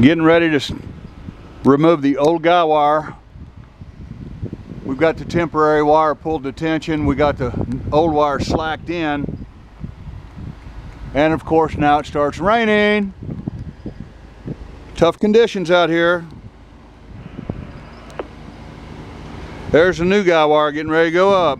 Getting ready to remove the old guy wire. We've got the temporary wire pulled to tension. We got the old wire slacked in. And of course now it starts raining. Tough conditions out here. There's the new guy wire getting ready to go up.